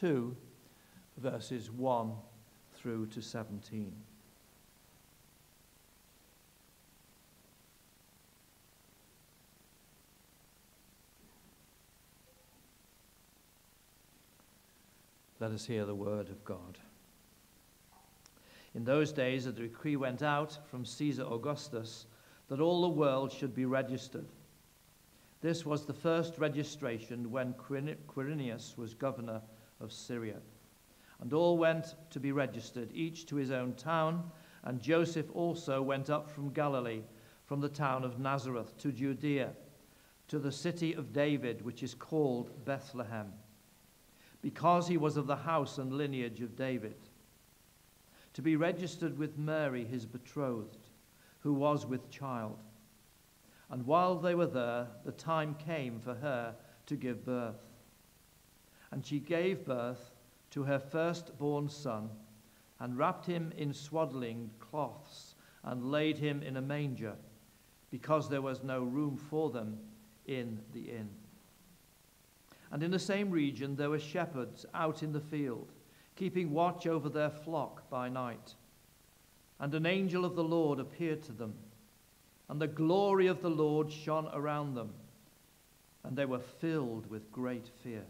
2, verses 1 through to 17. Let us hear the word of God. In those days, a decree went out from Caesar Augustus that all the world should be registered. This was the first registration when Quirinius was governor of Syria. And all went to be registered, each to his own town. And Joseph also went up from Galilee, from the town of Nazareth to Judea, to the city of David, which is called Bethlehem, because he was of the house and lineage of David, to be registered with Mary, his betrothed, who was with child. And while they were there, the time came for her to give birth. And she gave birth to her firstborn son, and wrapped him in swaddling cloths, and laid him in a manger, because there was no room for them in the inn. And in the same region there were shepherds out in the field, keeping watch over their flock by night. And an angel of the Lord appeared to them, and the glory of the Lord shone around them, and they were filled with great fear.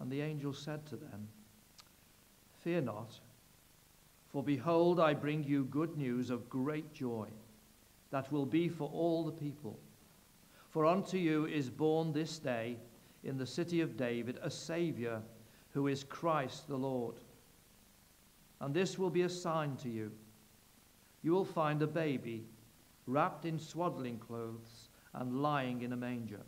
And the angel said to them, Fear not, for behold, I bring you good news of great joy that will be for all the people. For unto you is born this day in the city of David a Saviour who is Christ the Lord. And this will be a sign to you. You will find a baby wrapped in swaddling clothes and lying in a manger.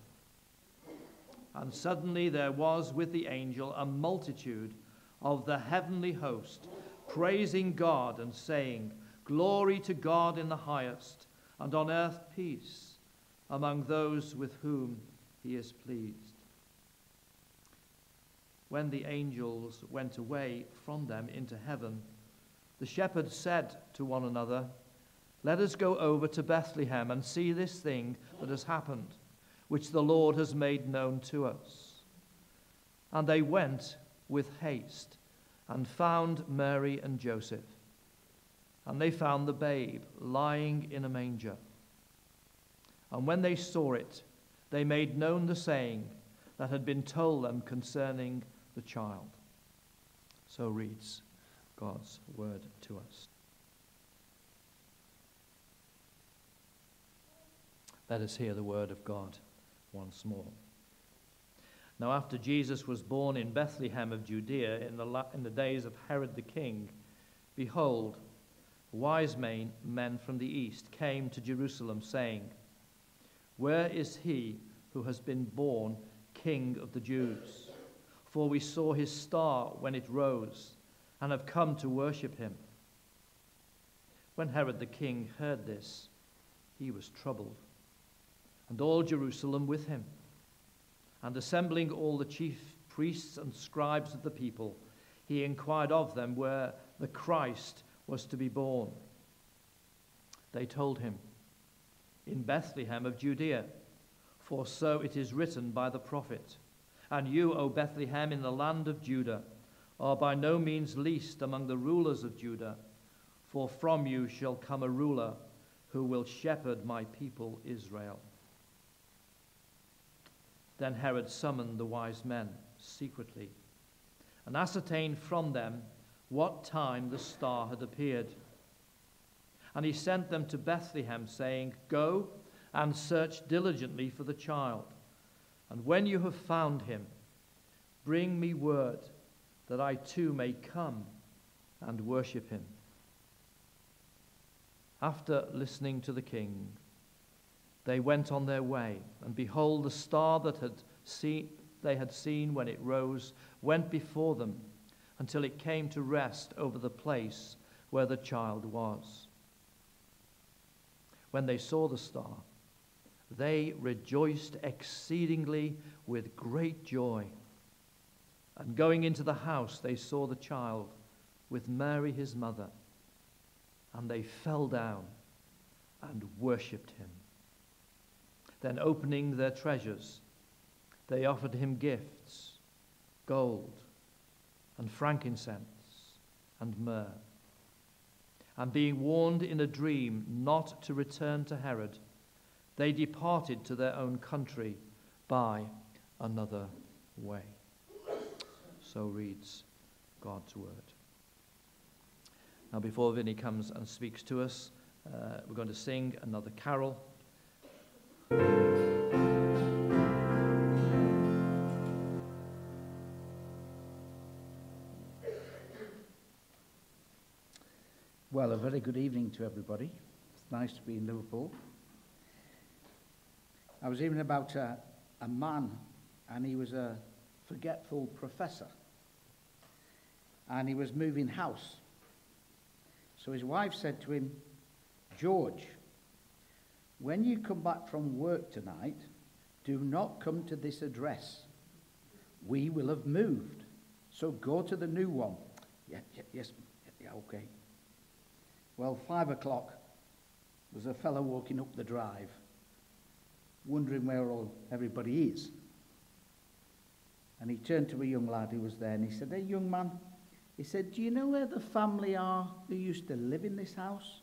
And suddenly there was with the angel a multitude of the heavenly host, praising God and saying, Glory to God in the highest, and on earth peace among those with whom he is pleased. When the angels went away from them into heaven, the shepherds said to one another, Let us go over to Bethlehem and see this thing that has happened which the Lord has made known to us. And they went with haste and found Mary and Joseph. And they found the babe lying in a manger. And when they saw it, they made known the saying that had been told them concerning the child. So reads God's word to us. Let us hear the word of God once more. Now, after Jesus was born in Bethlehem of Judea in the, in the days of Herod the king, behold, wise men, men from the east came to Jerusalem, saying, Where is he who has been born king of the Jews? For we saw his star when it rose, and have come to worship him. When Herod the king heard this, he was troubled and all Jerusalem with him. And assembling all the chief priests and scribes of the people, he inquired of them where the Christ was to be born. They told him, In Bethlehem of Judea, for so it is written by the prophet. And you, O Bethlehem, in the land of Judah, are by no means least among the rulers of Judah, for from you shall come a ruler who will shepherd my people Israel. Then Herod summoned the wise men secretly and ascertained from them what time the star had appeared. And he sent them to Bethlehem, saying, Go and search diligently for the child. And when you have found him, bring me word that I too may come and worship him. After listening to the king, they went on their way, and behold, the star that had seen, they had seen when it rose went before them until it came to rest over the place where the child was. When they saw the star, they rejoiced exceedingly with great joy. And going into the house, they saw the child with Mary his mother, and they fell down and worshipped him. Then, opening their treasures, they offered him gifts gold, and frankincense, and myrrh. And being warned in a dream not to return to Herod, they departed to their own country by another way. So reads God's word. Now, before Vinny comes and speaks to us, uh, we're going to sing another carol. Well, a very good evening to everybody. It's nice to be in Liverpool. I was hearing about a, a man, and he was a forgetful professor. And he was moving house. So his wife said to him, George, when you come back from work tonight, do not come to this address. We will have moved. So go to the new one. Yeah, yeah yes, yeah, okay. Well, five o'clock, there's a fellow walking up the drive, wondering where all everybody is. And he turned to a young lad who was there and he said, Hey, young man, he said, Do you know where the family are who used to live in this house?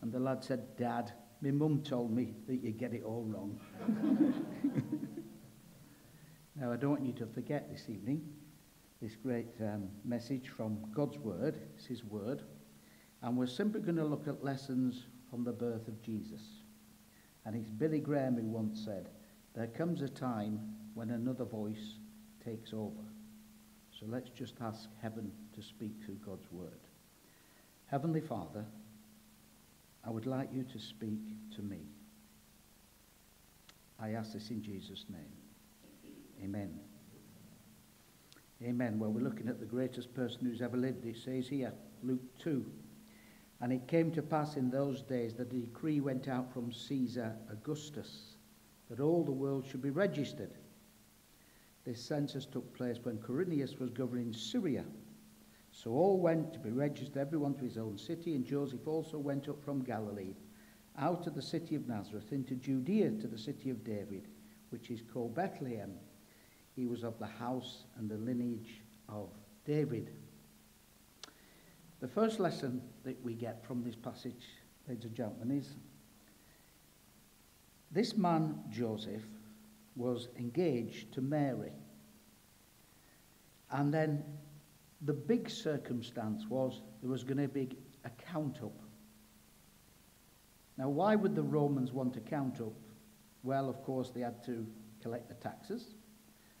And the lad said, Dad, my mum told me that you get it all wrong. now, I don't want you to forget this evening this great um, message from God's Word. It's His Word. And we're simply going to look at lessons from the birth of Jesus. And it's Billy Graham who once said, There comes a time when another voice takes over. So let's just ask heaven to speak through God's word. Heavenly Father, I would like you to speak to me. I ask this in Jesus' name. Amen. Amen. Well, we're looking at the greatest person who's ever lived. It says here, Luke 2. And it came to pass in those days that a decree went out from Caesar Augustus that all the world should be registered. This census took place when Quirinius was governing Syria. So all went to be registered, everyone to his own city, and Joseph also went up from Galilee, out of the city of Nazareth, into Judea to the city of David, which is called Bethlehem. He was of the house and the lineage of David. The first lesson that we get from this passage, ladies and gentlemen, is this man, Joseph, was engaged to Mary. And then the big circumstance was there was going to be a count up. Now, why would the Romans want a count up? Well, of course, they had to collect the taxes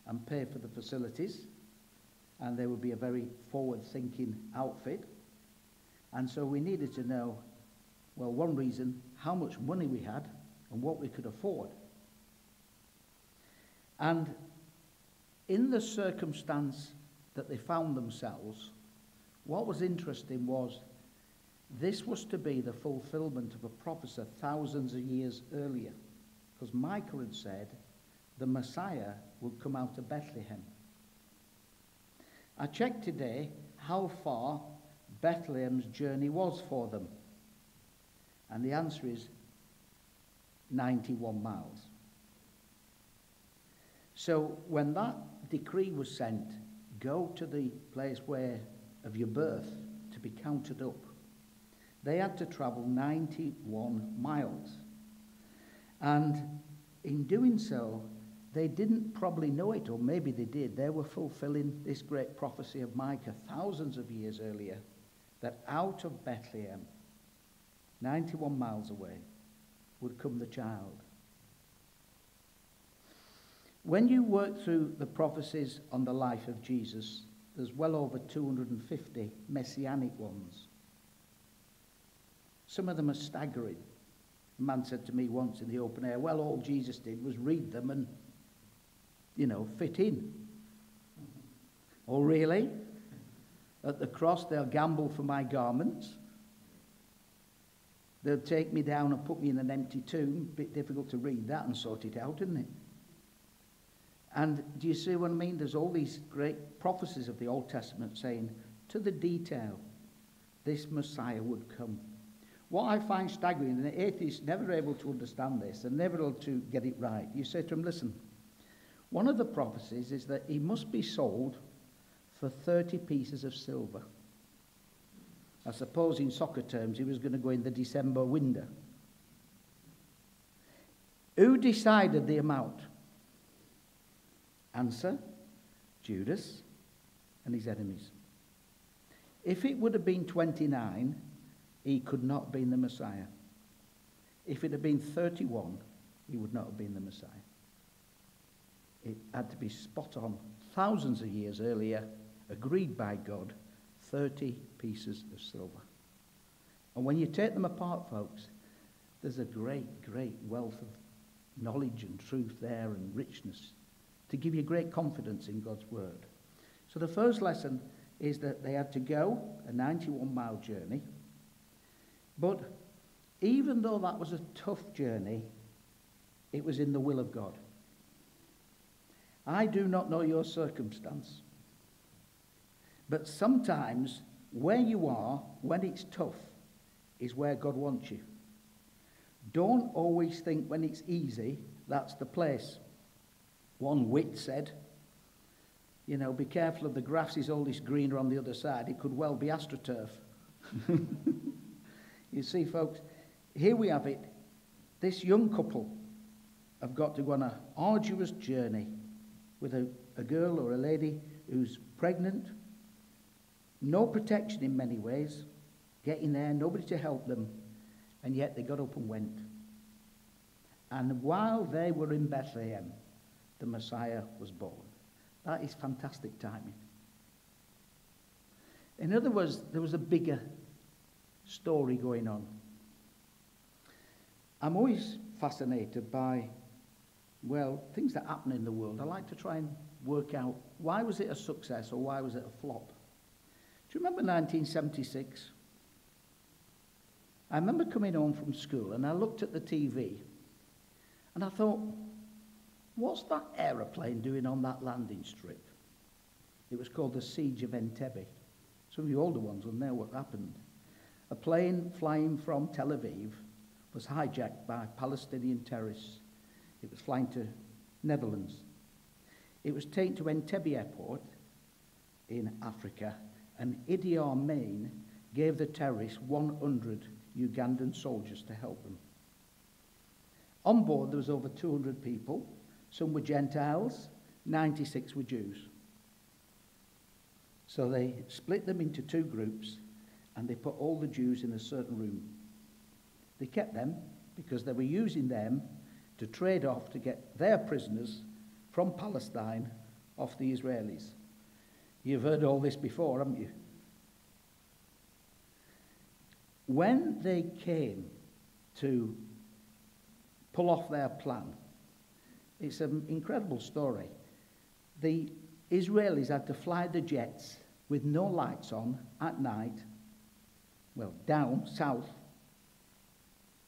and pay for the facilities, and they would be a very forward thinking outfit. And so we needed to know, well, one reason, how much money we had and what we could afford. And in the circumstance that they found themselves, what was interesting was this was to be the fulfillment of a prophecy thousands of years earlier. Because Micah had said the Messiah would come out of Bethlehem. I checked today how far Bethlehem's journey was for them. And the answer is 91 miles. So when that decree was sent, go to the place where of your birth to be counted up, they had to travel 91 miles. And in doing so, they didn't probably know it, or maybe they did. They were fulfilling this great prophecy of Micah thousands of years earlier that out of Bethlehem, 91 miles away, would come the child. When you work through the prophecies on the life of Jesus, there's well over 250 messianic ones. Some of them are staggering. A man said to me once in the open air, well, all Jesus did was read them and, you know, fit in. Oh, really? At the cross, they'll gamble for my garments. They'll take me down and put me in an empty tomb. Bit difficult to read that and sort it out, isn't it? And do you see what I mean? There's all these great prophecies of the Old Testament saying, to the detail, this Messiah would come. What I find staggering, and atheists never able to understand this and never able to get it right, you say to them, listen, One of the prophecies is that he must be sold for 30 pieces of silver. I suppose in soccer terms he was going to go in the December window. Who decided the amount? Answer Judas and his enemies. If it would have been 29, he could not have been the Messiah. If it had been 31, he would not have been the Messiah. It had to be spot on. Thousands of years earlier, agreed by God, 30 pieces of silver. And when you take them apart, folks, there's a great, great wealth of knowledge and truth there and richness to give you great confidence in God's word. So the first lesson is that they had to go a 91 mile journey. But even though that was a tough journey, it was in the will of God. I do not know your circumstance. But sometimes where you are, when it's tough, is where God wants you. Don't always think when it's easy, that's the place. One wit said, you know, be careful of the grass is always greener on the other side. It could well be astroturf. you see, folks, here we have it. This young couple have got to go on an arduous journey with a, a girl or a lady who's pregnant, no protection in many ways, getting there, nobody to help them, and yet they got up and went. And while they were in Bethlehem, the Messiah was born. That is fantastic timing. In other words, there was a bigger story going on. I'm always fascinated by, well, things that happen in the world. I like to try and work out why was it a success or why was it a flop. Do you remember 1976? I remember coming home from school and I looked at the TV and I thought, what's that aeroplane doing on that landing strip? It was called the Siege of Entebbe. Some of you older ones will know what happened. A plane flying from Tel Aviv was hijacked by Palestinian terrorists. It was flying to Netherlands. It was taken to Entebbe Airport in Africa, and Idi Amin gave the terrorists 100 Ugandan soldiers to help them. On board, there was over 200 people. Some were Gentiles, 96 were Jews. So they split them into two groups and they put all the Jews in a certain room. They kept them because they were using them to trade off to get their prisoners from Palestine off the Israelis. You've heard all this before, haven't you? When they came to pull off their plan, it's an incredible story. The Israelis had to fly the jets with no lights on at night, well, down south,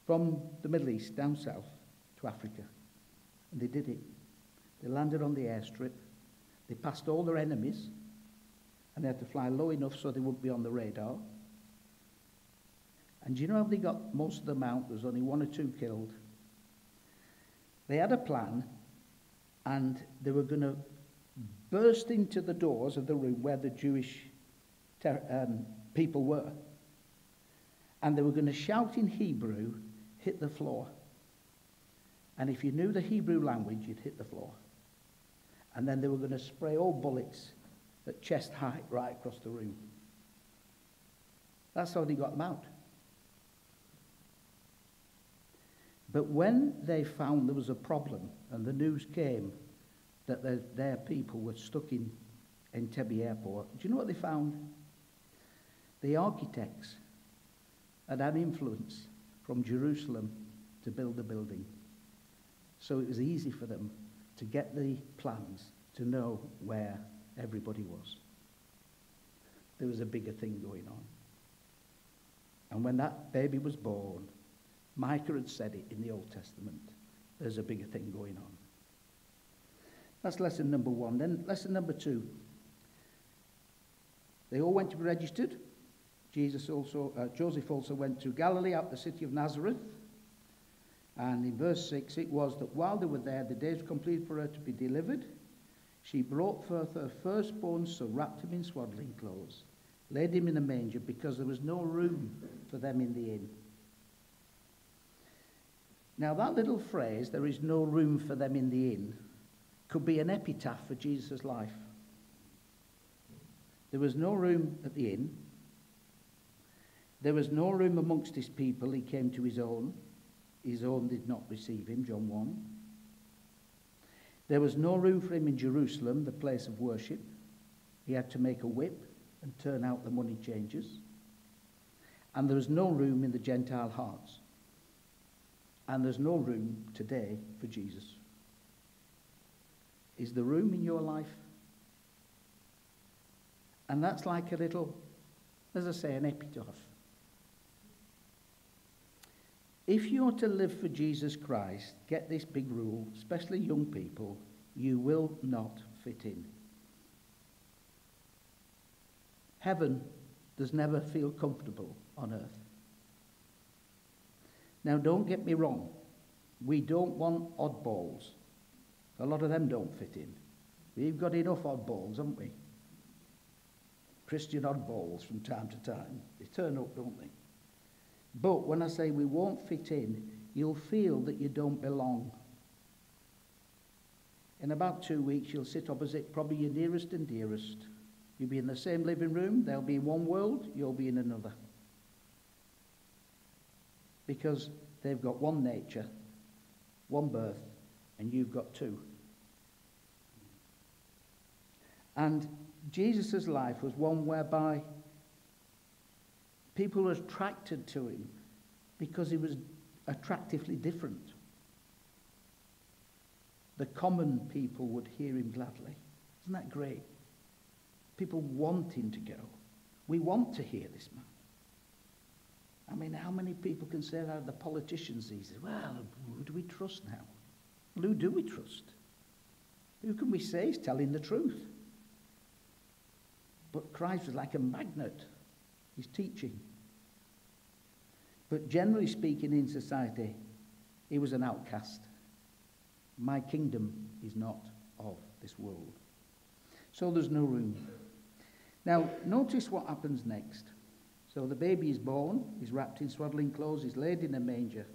from the Middle East down south to Africa. And they did it. They landed on the airstrip. They passed all their enemies. And they had to fly low enough so they wouldn't be on the radar. And do you know how they got most of them out? There was only one or two killed. They had a plan, and they were going to burst into the doors of the room where the Jewish um, people were. And they were going to shout in Hebrew, hit the floor. And if you knew the Hebrew language, you'd hit the floor. And then they were going to spray all bullets at chest height right across the room. That's how they got them out. But when they found there was a problem and the news came that their, their people were stuck in Entebbe airport, do you know what they found? The architects had had influence from Jerusalem to build the building. So it was easy for them to get the plans to know where everybody was. There was a bigger thing going on. And when that baby was born, Micah had said it in the Old Testament. There's a bigger thing going on. That's lesson number one. Then lesson number two. They all went to be registered. Jesus also, uh, Joseph also went to Galilee, out the city of Nazareth. And in verse 6, it was that while they were there, the days were complete for her to be delivered. She brought forth her firstborn so wrapped him in swaddling clothes, laid him in a manger because there was no room for them in the inn. Now, that little phrase, there is no room for them in the inn, could be an epitaph for Jesus' life. There was no room at the inn. There was no room amongst his people. He came to his own. His own did not receive him, John 1. There was no room for him in Jerusalem, the place of worship. He had to make a whip and turn out the money changers. And there was no room in the Gentile hearts. And there's no room today for Jesus. Is there room in your life? And that's like a little, as I say, an epitaph. If you're to live for Jesus Christ, get this big rule, especially young people, you will not fit in. Heaven does never feel comfortable on earth. Now, don't get me wrong. We don't want oddballs. A lot of them don't fit in. We've got enough oddballs, haven't we? Christian oddballs from time to time. They turn up, don't they? But when I say we won't fit in, you'll feel that you don't belong. In about two weeks, you'll sit opposite probably your nearest and dearest. You'll be in the same living room, they'll be in one world, you'll be in another. Because they've got one nature, one birth, and you've got two. And Jesus' life was one whereby people were attracted to him because he was attractively different. The common people would hear him gladly. Isn't that great? People wanting to go. We want to hear this man. I mean, how many people can say that the politicians these days? Well, who do we trust now? Well, who do we trust? Who can we say is telling the truth? But Christ was like a magnet. He's teaching. But generally speaking in society, he was an outcast. My kingdom is not of this world. So there's no room. Now, notice what happens next. So the baby is born, he's wrapped in swaddling clothes, he's laid in a manger.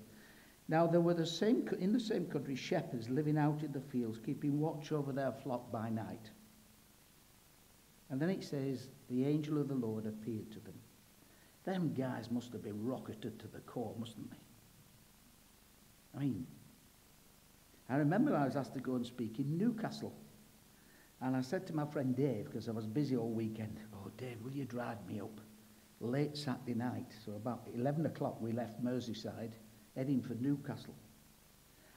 Now, there were the same, in the same country shepherds living out in the fields, keeping watch over their flock by night. And then it says, the angel of the Lord appeared to them. Them guys must have been rocketed to the core, mustn't they? I mean, I remember I was asked to go and speak in Newcastle. And I said to my friend Dave, because I was busy all weekend, Oh, Dave, will you drive me up? Late Saturday night, so about 11 o'clock, we left Merseyside, heading for Newcastle.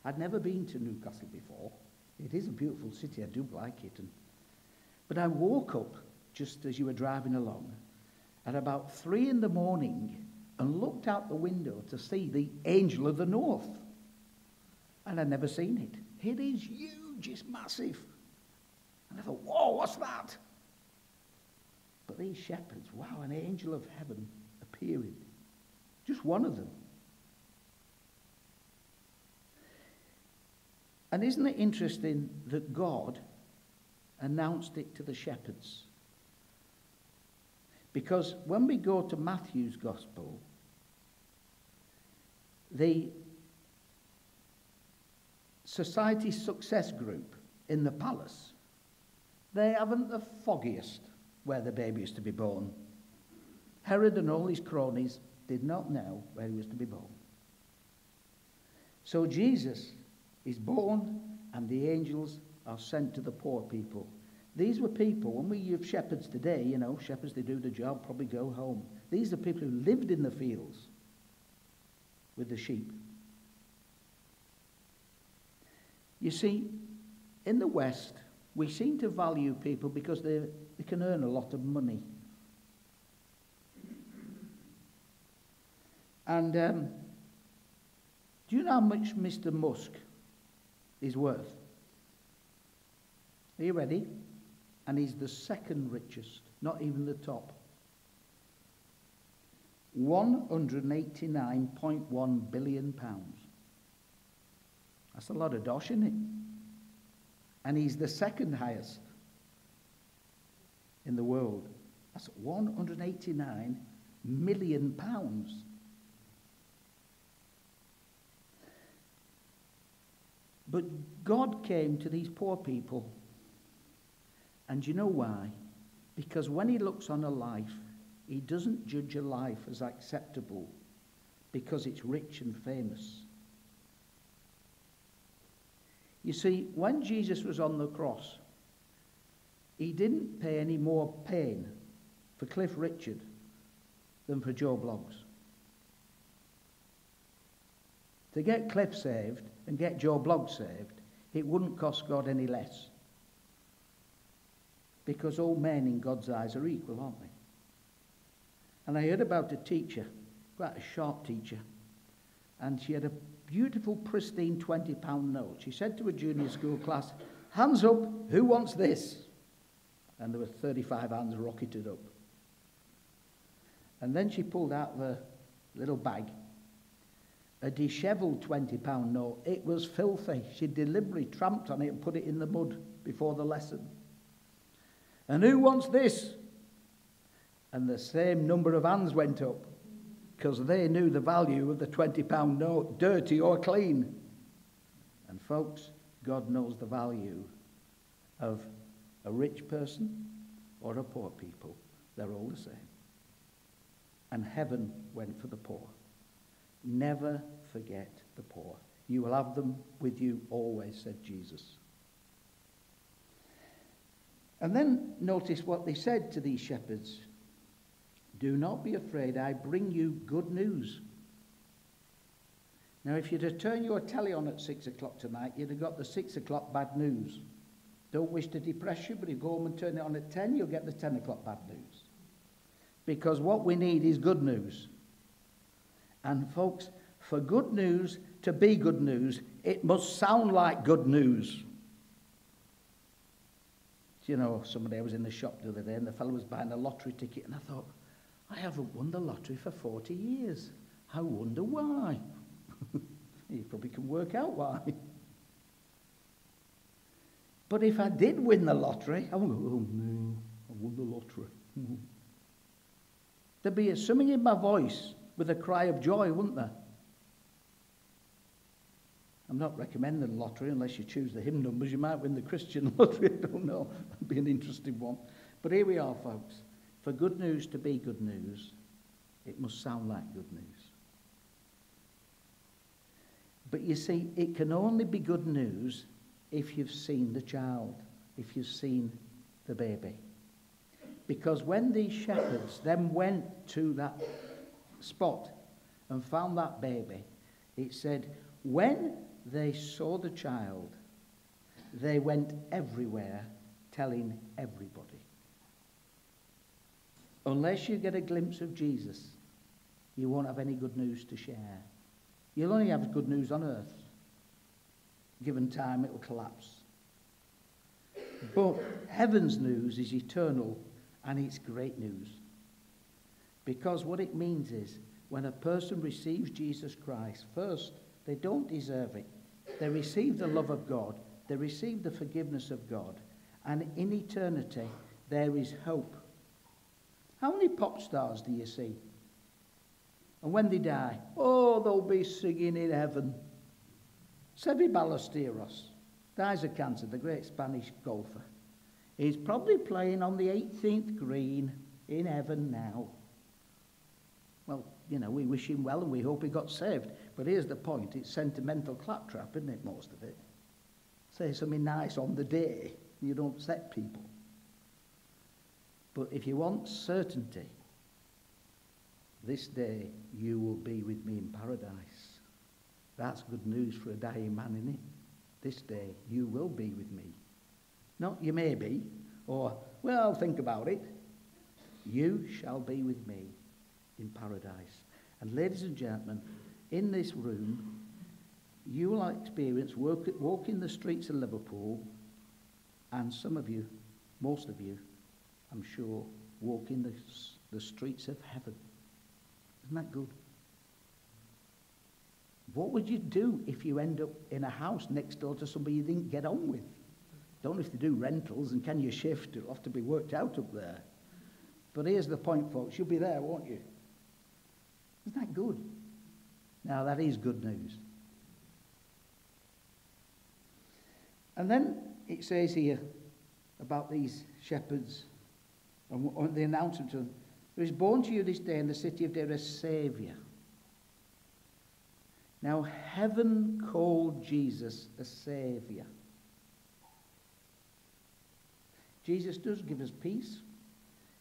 I'd never been to Newcastle before. It is a beautiful city, I do like it. And, but I woke up just as you were driving along, at about three in the morning and looked out the window to see the angel of the north. And I'd never seen it. It is huge, it's massive. And I thought, whoa, what's that? But these shepherds, wow, an angel of heaven appearing. Just one of them. And isn't it interesting that God announced it to the shepherds? Because when we go to Matthew's Gospel, the Society Success Group in the palace, they haven't the foggiest where the baby is to be born. Herod and all his cronies did not know where he was to be born. So Jesus is born, and the angels are sent to the poor people these were people, when we have shepherds today, you know, shepherds, they do the job, probably go home. These are people who lived in the fields with the sheep. You see, in the West, we seem to value people because they, they can earn a lot of money. And um, do you know how much Mr. Musk is worth? Are you ready? and he's the second richest, not even the top. 189.1 billion pounds. That's a lot of dosh, isn't it? And he's the second highest in the world. That's 189 million pounds. But God came to these poor people. And you know why? Because when he looks on a life, he doesn't judge a life as acceptable because it's rich and famous. You see, when Jesus was on the cross, he didn't pay any more pain for Cliff Richard than for Joe Bloggs. To get Cliff saved and get Joe Bloggs saved, it wouldn't cost God any less. Because all men in God's eyes are equal, aren't they? And I heard about a teacher, quite a sharp teacher, and she had a beautiful, pristine £20 note. She said to a junior school class, Hands up, who wants this? And there were 35 hands rocketed up. And then she pulled out the little bag, a dishevelled £20 note. It was filthy. She deliberately tramped on it and put it in the mud before the lesson. And who wants this? And the same number of hands went up because they knew the value of the £20 note, dirty or clean. And folks, God knows the value of a rich person or a poor people. They're all the same and heaven went for the poor. Never forget the poor. You will have them with you always, said Jesus. And then notice what they said to these shepherds Do not be afraid, I bring you good news. Now, if you'd have turned your telly on at six o'clock tonight, you'd have got the six o'clock bad news. Don't wish to depress you, but if you go home and turn it on at 10, you'll get the 10 o'clock bad news because what we need is good news. And, folks, for good news to be good news, it must sound like good news. You know, somebody I was in the shop the other day and the fellow was buying a lottery ticket, and I thought, I haven't won the lottery for 40 years. I wonder why. you probably can work out why. But if I did win the lottery, I would go, oh no, I won the lottery. There'd be a something in my voice with a cry of joy, wouldn't there? I'm not recommending the lottery unless you choose the hymn numbers. You might win the Christian lottery. I don't know. That'd be an interesting one. But here we are, folks. For good news to be good news, it must sound like good news. But you see, it can only be good news if you've seen the child, if you've seen the baby. Because when these shepherds then went to that spot and found that baby, it said, when they saw the child, they went everywhere telling everybody. Unless you get a glimpse of Jesus, you won't have any good news to share. You'll only have good news on earth. Given time, it will collapse. But heaven's news is eternal and it's great news. Because what it means is when a person receives Jesus Christ, first, they don't deserve it. They receive the love of God, they receive the forgiveness of God, and in eternity, there is hope. How many pop stars do you see? And when they die, oh, they'll be singing in heaven. Seve Ballesteros dies of cancer, the great Spanish golfer. He's probably playing on the 18th green in heaven now. Well, you know, we wish him well and we hope he got saved. But here's the point it's sentimental claptrap, isn't it, most of it? Say something nice on the day, you don't set people. But if you want certainty, this day you will be with me in paradise. That's good news for a dying man, isn't it? This day you will be with me not you may be, or, well, think about it. You shall be with me in paradise. And ladies and gentlemen, in this room, you will experience walk, walking the streets of Liverpool, and some of you, most of you, I'm sure, walking the, the streets of heaven. Isn't that good? What would you do if you end up in a house next door to somebody you didn't get on with? Don't know if they do rentals and can you shift? It'll have to be worked out up there. But here's the point, folks. You'll be there, won't you? Isn't that good? Now, that is good news. And then it says here about these shepherds and the announcement to them there is born to you this day in the city of David a Saviour. Now, heaven called Jesus a Saviour. Jesus does give us peace.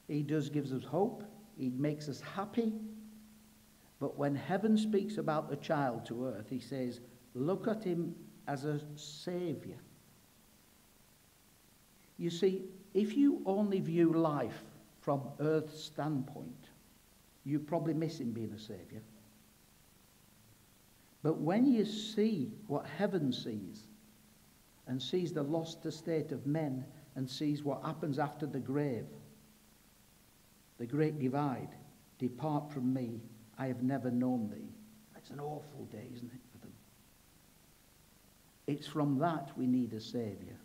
He does give us hope. He makes us happy. But when heaven speaks about the child to earth, he says, look at him as a savior. You see, if you only view life from earth's standpoint, you probably miss him being a savior. But when you see what heaven sees, and sees the lost estate of men, and sees what happens after the grave, the great divide, depart from me, I have never known thee. It's an awful day, isn't it, for them? It's from that we need a Saviour.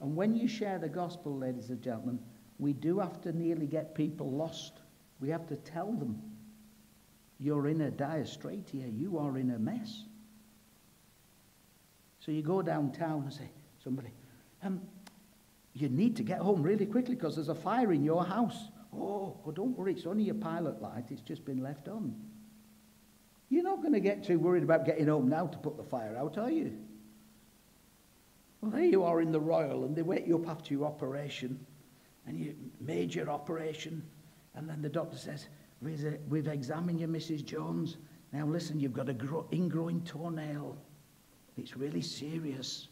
And when you share the gospel, ladies and gentlemen, we do have to nearly get people lost. We have to tell them, you're in a dire strait here. You are in a mess. So you go downtown and say, somebody, um, you need to get home really quickly because there's a fire in your house. Oh, well, don't worry, it's only your pilot light, it's just been left on. You're not going to get too worried about getting home now to put the fire out, are you? Well, there you are in the Royal, and they wake you up after your operation, and you major operation, and then the doctor says, We've uh, examined you, Mrs. Jones. Now listen, you've got an ingrowing toenail. It's really serious.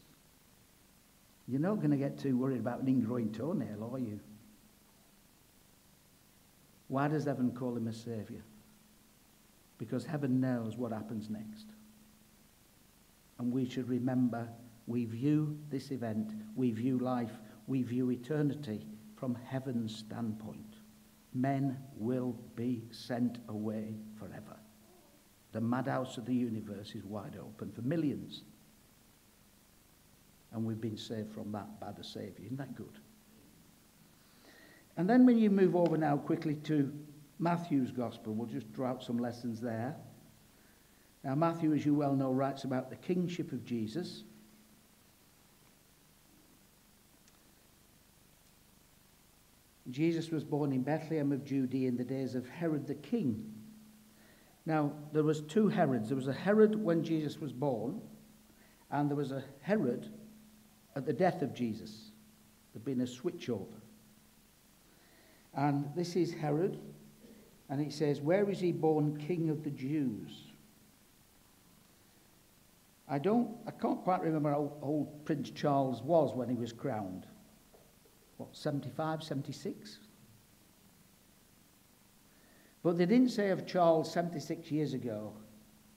You're not going to get too worried about an ingrowing toenail, are you? Why does heaven call him a Saviour? Because heaven knows what happens next. And we should remember we view this event, we view life, we view eternity from heaven's standpoint. Men will be sent away forever. The madhouse of the universe is wide open for millions. And we've been saved from that by the Saviour. Isn't that good? And then when you move over now quickly to Matthew's Gospel, we'll just draw out some lessons there. Now, Matthew, as you well know, writes about the kingship of Jesus. Jesus was born in Bethlehem of Judea in the days of Herod the king. Now, there was two Herods. There was a Herod when Jesus was born, and there was a Herod at the death of Jesus. There'd been a switchover. And this is Herod. And it says, Where is he born king of the Jews? I don't, I can't quite remember how old Prince Charles was when he was crowned. What, 75, 76? But they didn't say of Charles 76 years ago,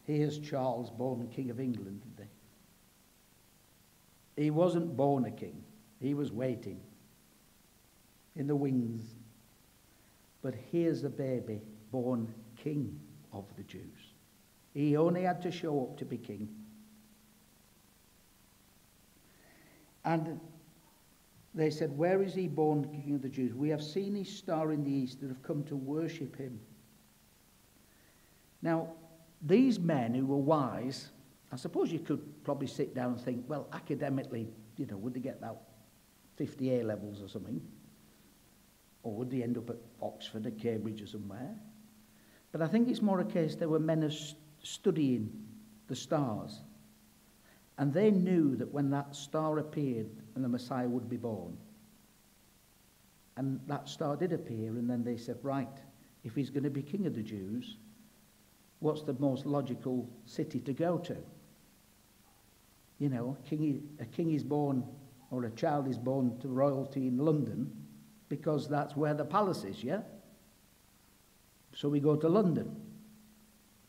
here's Charles born King of England, did they? He wasn't born a king. He was waiting in the wings but here's the baby born king of the Jews. He only had to show up to be king. And they said, Where is he born, king of the Jews? We have seen his star in the east and have come to worship him. Now, these men who were wise, I suppose you could probably sit down and think, well, academically, you know, would they get about 50 A levels or something? Or would they end up at Oxford or Cambridge or somewhere? But I think it's more a case they were men of studying the stars. And they knew that when that star appeared and the Messiah would be born, and that star did appear, and then they said, right, if he's going to be king of the Jews, what's the most logical city to go to? You know, a king, a king is born, or a child is born to royalty in London, because that's where the palace is, yeah? So we go to London,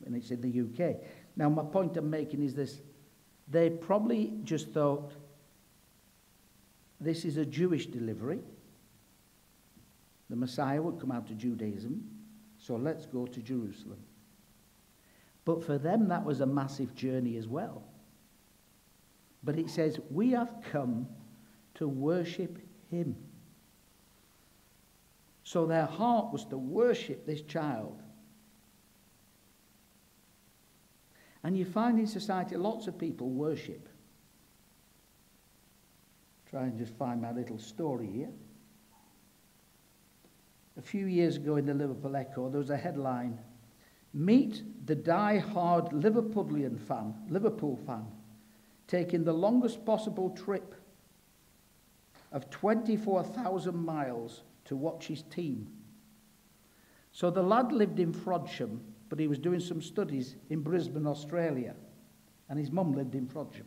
and it's in the UK. Now, my point I'm making is this they probably just thought this is a Jewish delivery. The Messiah would come out of Judaism, so let's go to Jerusalem. But for them, that was a massive journey as well. But it says, We have come to worship him. So their heart was to worship this child. And you find in society lots of people worship. Try and just find my little story here. A few years ago in the Liverpool Echo, there was a headline Meet the die-hard Liverpudlian fan, Liverpool fan, taking the longest possible trip of 24,000 miles to watch his team. So the lad lived in Frodsham, but he was doing some studies in Brisbane, Australia, and his mum lived in Frodsham.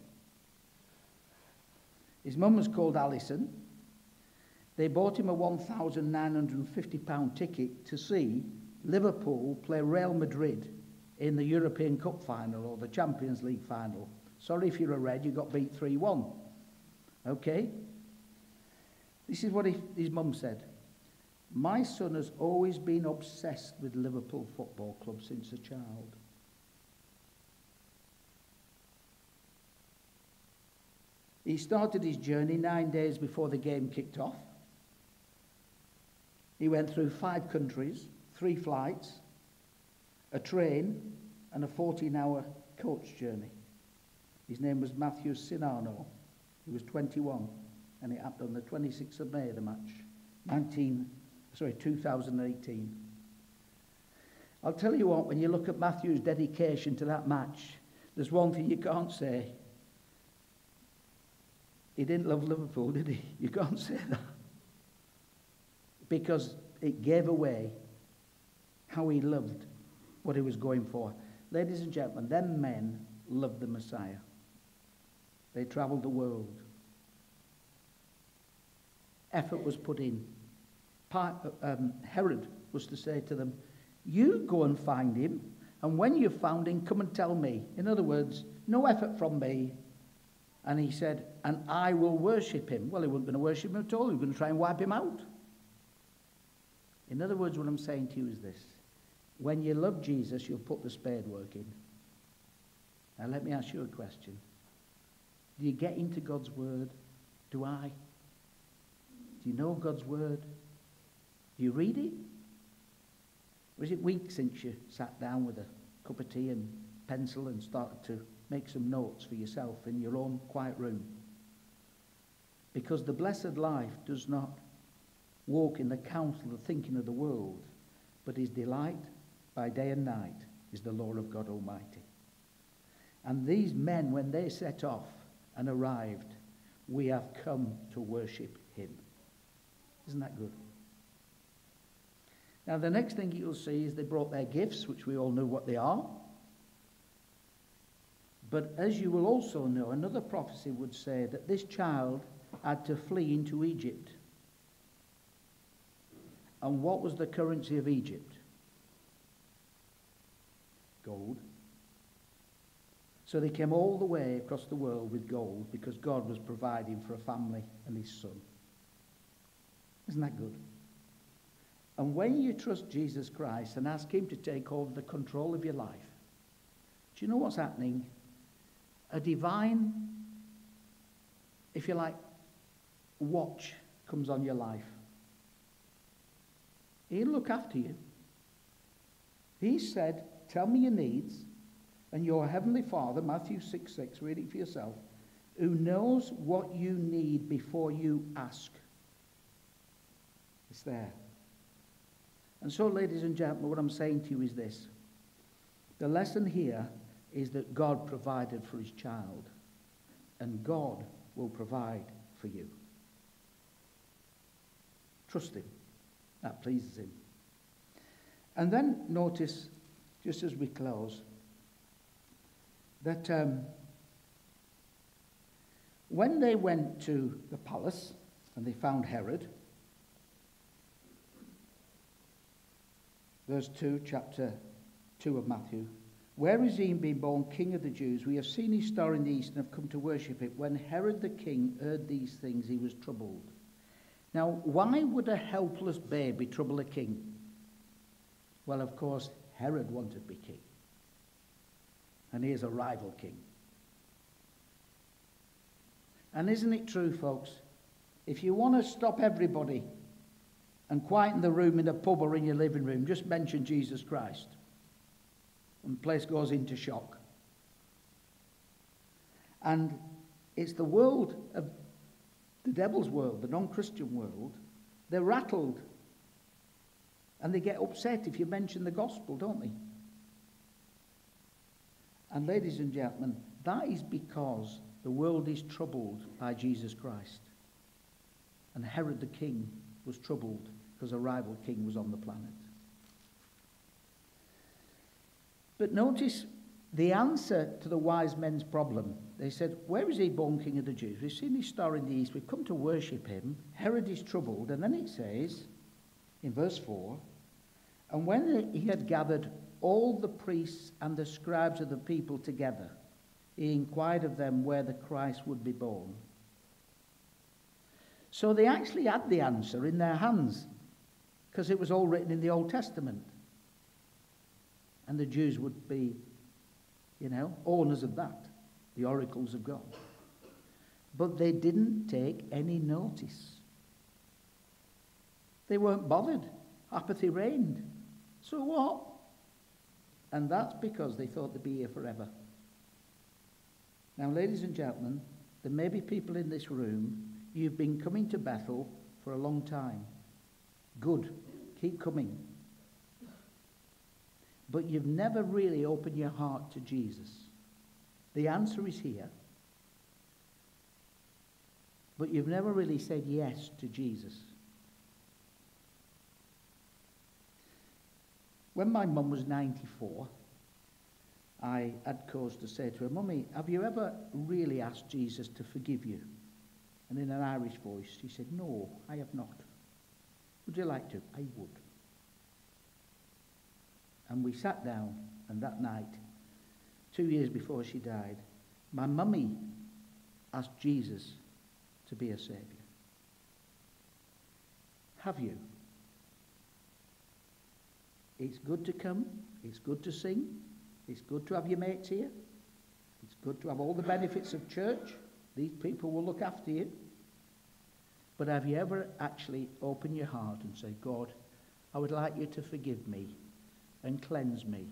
His mum was called Alison. They bought him a £1,950 ticket to see Liverpool play Real Madrid in the European Cup final or the Champions League final. Sorry if you're a red, you got beat 3 1. Okay? This is what he, his mum said. My son has always been obsessed with Liverpool Football Club since a child. He started his journey nine days before the game kicked off. He went through five countries three flights, a train, and a 14 hour coach journey. His name was Matthew Sinano. He was 21, and it happened on the 26th of May, the match, 19, sorry, 2018. I'll tell you what, when you look at Matthew's dedication to that match, there's one thing you can't say. He didn't love Liverpool, did he? You can't say that. Because it gave away how he loved what he was going for. Ladies and gentlemen, them men loved the Messiah. They traveled the world. Effort was put in. Um, Herod was to say to them, You go and find him, and when you've found him, come and tell me. In other words, no effort from me. And he said, And I will worship him. Well, he wasn't going to worship him at all. He was going to try and wipe him out. In other words, what I'm saying to you is this when you love Jesus, you'll put the spade work in. Now, let me ask you a question. Do you get into God's Word? Do I? Do you know God's Word? Do you read it? Or is it weeks since you sat down with a cup of tea and pencil and started to make some notes for yourself in your own quiet room? Because the blessed life does not walk in the counsel of thinking of the world, but his delight by day and night is the law of God Almighty. And these men, when they set off and arrived, we have come to worship him. Isn't that good? Now, the next thing you'll see is they brought their gifts, which we all know what they are. But as you will also know, another prophecy would say that this child had to flee into Egypt. And what was the currency of Egypt? gold. So they came all the way across the world with gold because God was providing for a family and his son. Isn't that good? And when you trust Jesus Christ and ask him to take over the control of your life, do you know what's happening? A divine, if you like, watch comes on your life. He'll look after you. He said, Tell me your needs, and your heavenly Father, Matthew 6 6, read it for yourself, who knows what you need before you ask. It's there. And so, ladies and gentlemen, what I'm saying to you is this. The lesson here is that God provided for his child, and God will provide for you. Trust him. That pleases him. And then notice just as we close, that um, when they went to the palace and they found Herod, verse 2, chapter 2 of Matthew, where is he being born king of the Jews? We have seen his star in the east and have come to worship it. When Herod the king heard these things, he was troubled. Now, why would a helpless baby trouble a king? Well, of course, Herod wanted to be king. And he is a rival king. And isn't it true, folks? If you want to stop everybody and quieten the room in a pub or in your living room, just mention Jesus Christ. And the place goes into shock. And it's the world of the devil's world, the non Christian world. They're rattled. And they get upset if you mention the gospel, don't they? And, ladies and gentlemen, that is because the world is troubled by Jesus Christ. And Herod the king was troubled because a rival king was on the planet. But notice the answer to the wise men's problem. They said, Where is he born king of the Jews? We've seen his star in the east. We've come to worship him. Herod is troubled. And then it says in verse 4 And when he had gathered all the priests and the scribes of the people together, he inquired of them where the Christ would be born. So they actually had the answer in their hands because it was all written in the Old Testament. And the Jews would be, you know, owners of that, the oracles of God. But they didn't take any notice. They weren't bothered. Apathy reigned. So what? And that's because they thought they'd be here forever. Now, ladies and gentlemen, there may be people in this room, you've been coming to Bethel for a long time. Good. Keep coming. But you've never really opened your heart to Jesus. The answer is here. But you've never really said yes to Jesus. When my mum was 94, I had cause to say to her, Mummy, have you ever really asked Jesus to forgive you? And in an Irish voice, she said, No, I have not. Would you like to? I would. And we sat down, and that night, two years before she died, my mummy asked Jesus to be a Saviour. Have you? It's good to come, it's good to sing, it's good to have your mates here. It's good to have all the benefits of church. These people will look after you. But have you ever actually opened your heart and said, God, I would like you to forgive me and cleanse me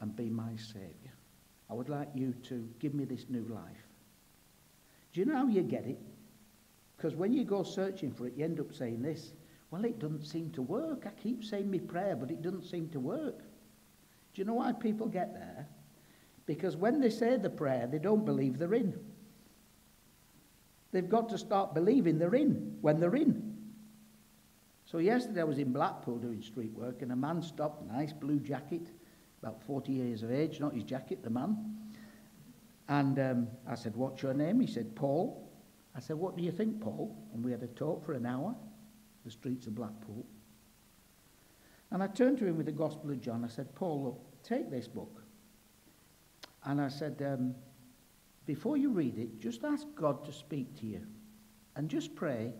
and be my Saviour. I would like you to give me this new life. Do you know how you get it? Because when you go searching for it, you end up saying this, well, it doesn't seem to work. I keep saying my prayer, but it doesn't seem to work. Do you know why people get there? Because when they say the prayer, they don't believe they're in. They've got to start believing they're in when they're in. So yesterday I was in Blackpool doing street work and a man stopped, nice blue jacket, about 40 years of age, not his jacket, the man. And um, I said, what's your name? He said, Paul. I said, what do you think, Paul? And we had a talk for an hour, the streets of Blackpool. And I turned to him with the Gospel of John. I said, Paul, look, take this book. And I said, um, before you read it, just ask God to speak to you. And just pray,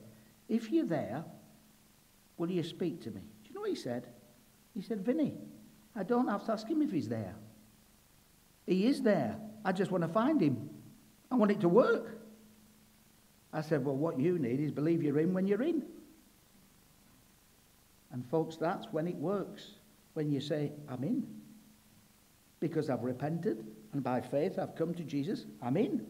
if you're there, will you speak to me? Do you know what he said? He said, Vinny, I don't have to ask him if he's there. He is there. I just want to find him. I want it to work. I said, well, what you need is believe you're in when you're in. And folks, that's when it works. When you say, I'm in. Because I've repented, and by faith I've come to Jesus, I'm in.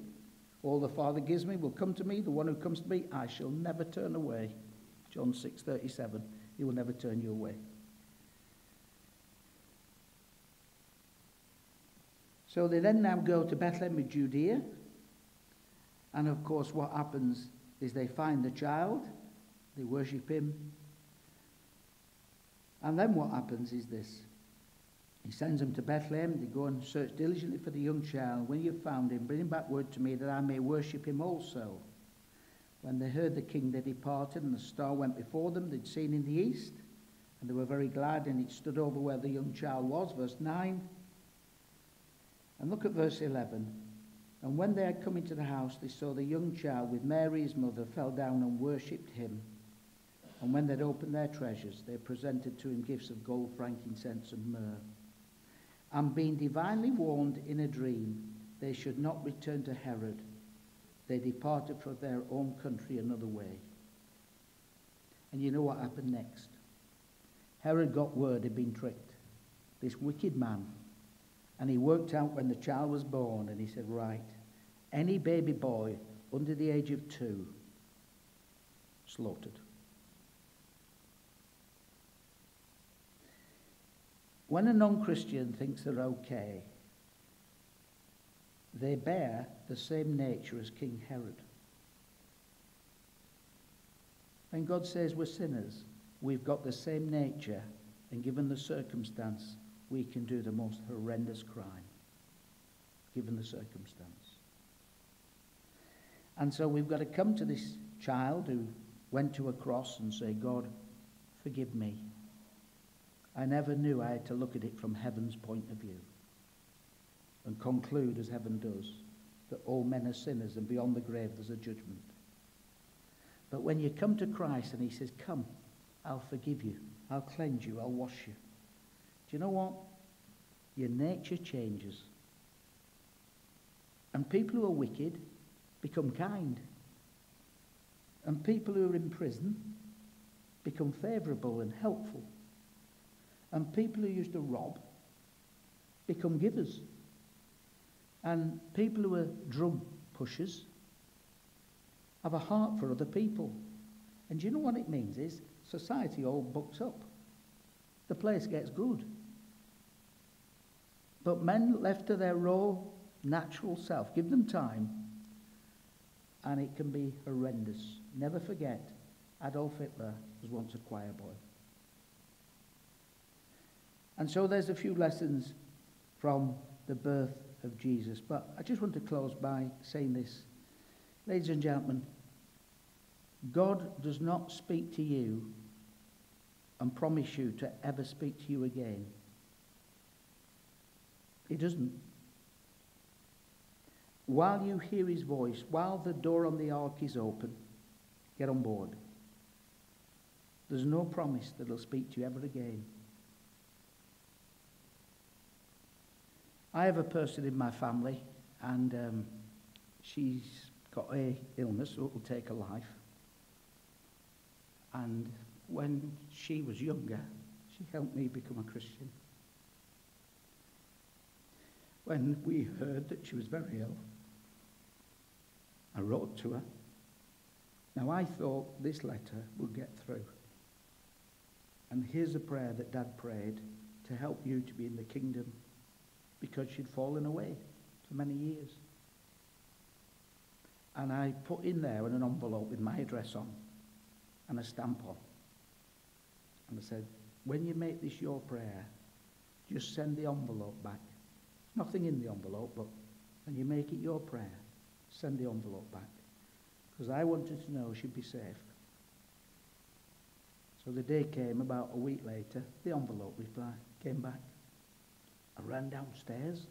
All the Father gives me will come to me. The one who comes to me, I shall never turn away. John 6:37. He will never turn you away. So they then now go to Bethlehem of Judea. And of course, what happens is they find the child, they worship him, and then what happens is this. He sends them to Bethlehem. They go and search diligently for the young child. When you've found him, bring him back word to me that I may worship him also. When they heard the king, they departed, and the star went before them. They'd seen in the east, and they were very glad, and it stood over where the young child was. Verse 9. And look at verse 11. And when they had come into the house, they saw the young child with Mary, his mother, fell down and worshipped him. And when they'd opened their treasures, they presented to him gifts of gold, frankincense, and myrrh. And being divinely warned in a dream, they should not return to Herod. They departed for their own country another way. And you know what happened next? Herod got word he'd been tricked. This wicked man. And he worked out when the child was born and he said, Right, any baby boy under the age of two, slaughtered. When a non Christian thinks they're okay, they bear the same nature as King Herod. When God says we're sinners, we've got the same nature, and given the circumstance, we can do the most horrendous crime, given the circumstance. And so we've got to come to this child who went to a cross and say, God, forgive me. I never knew I had to look at it from heaven's point of view and conclude, as heaven does, that all men are sinners and beyond the grave there's a judgment. But when you come to Christ and he says, Come, I'll forgive you, I'll cleanse you, I'll wash you. Do you know what? Your nature changes. And people who are wicked become kind. And people who are in prison become favourable and helpful. And people who used to rob become givers. And people who are drug pushers have a heart for other people. And do you know what it means is society all bucks up. The place gets good. But men left to their raw, natural self, give them time, and it can be horrendous. Never forget, Adolf Hitler was once a choir boy. And so there's a few lessons from the birth of Jesus. But I just want to close by saying this. Ladies and gentlemen, God does not speak to you and promise you to ever speak to you again. He doesn't. While you hear his voice, while the door on the ark is open, get on board. There's no promise that he'll speak to you ever again. I have a person in my family, and um, she's got a illness that will take her life. And when she was younger, she helped me become a Christian. When we heard that she was very ill, I wrote to her. Now, I thought this letter would get through. And here's a prayer that Dad prayed to help you to be in the kingdom because she'd fallen away for many years. And I put in there in an envelope with my address on and a stamp on. And I said, when you make this your prayer, just send the envelope back. Nothing in the envelope, but when you make it your prayer, send the envelope back. Because I wanted to know she'd be safe. So the day came about a week later, the envelope came back. I ran downstairs,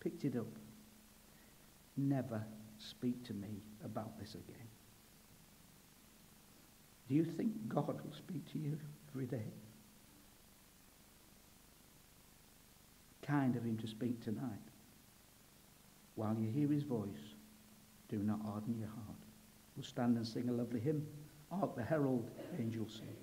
picked it up. Never speak to me about this again. Do you think God will speak to you every day? Kind of him to speak tonight. While you hear his voice, do not harden your heart. We'll stand and sing a lovely hymn. Hark the herald angels sing.